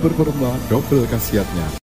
berperumlah double khasiatnya.